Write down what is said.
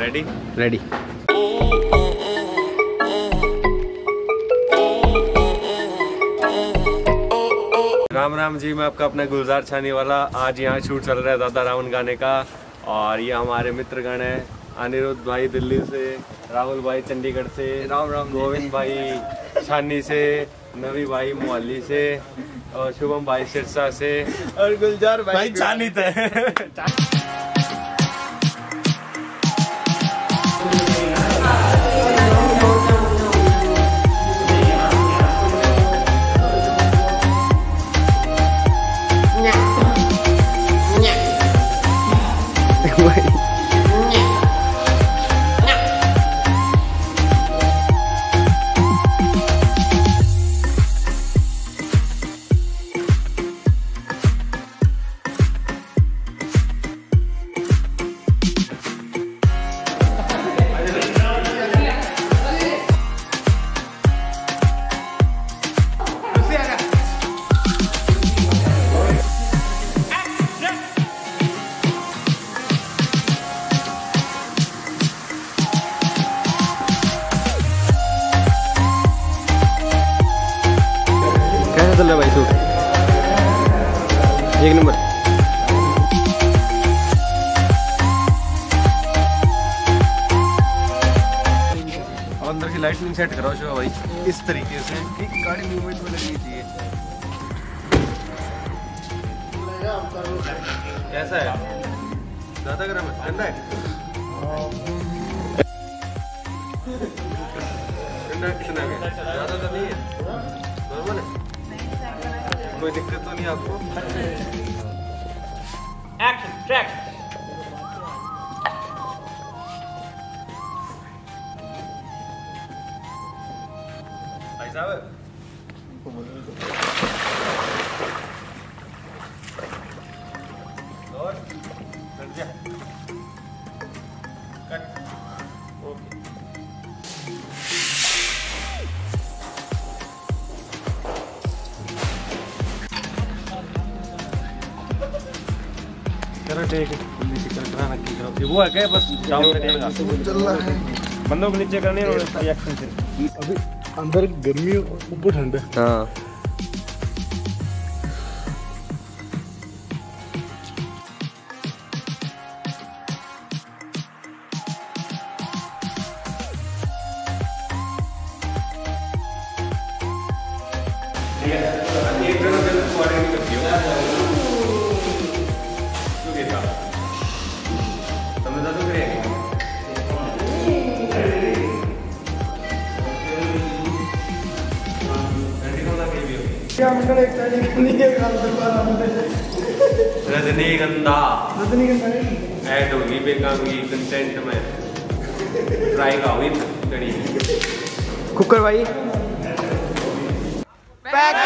Ready ready Ram Ram ji मैं आपका अपना गुलजार छानी वाला। आज यहाँ शूट चल रहा है दादा रावण गाने का और ये हमारे मित्रगण हैं अनिरुद्ध भाई दिल्ली से राहुल भाई चंडीगढ़ से राम राम गोविंद भाई छानी से नवी भाई मोहाली से और शुभम भाई सिरसा से। और गुलजार भाई भाई छानी थे। चल रहा है भाई सूट एक नंबर। अंदर की लाइटनिंग सेट कराओ शिवा भाई। इस तरीके से। कि गाड़ी मूवमेंट में लगनी चाहिए कैसा है? ज़्यादा गर्म है? ठंडा है? ठंडा कितना है? ज़्यादा तो नहीं है? नॉर्मल है? कोई दिक्कत तो नहीं आपको? एक्शन ट्रैक भाई साहब। वो है क्या? बस है। बंदों को नीचे करनी है और रिएक्शन से। अभी अंदर गर्मी ऊपर ठंड है। हाँ। रजनीगंधा। ऐड होगी बेकांगी कंटेंट में। ट्राई का हुई कड़ी कुकर भाई। पैक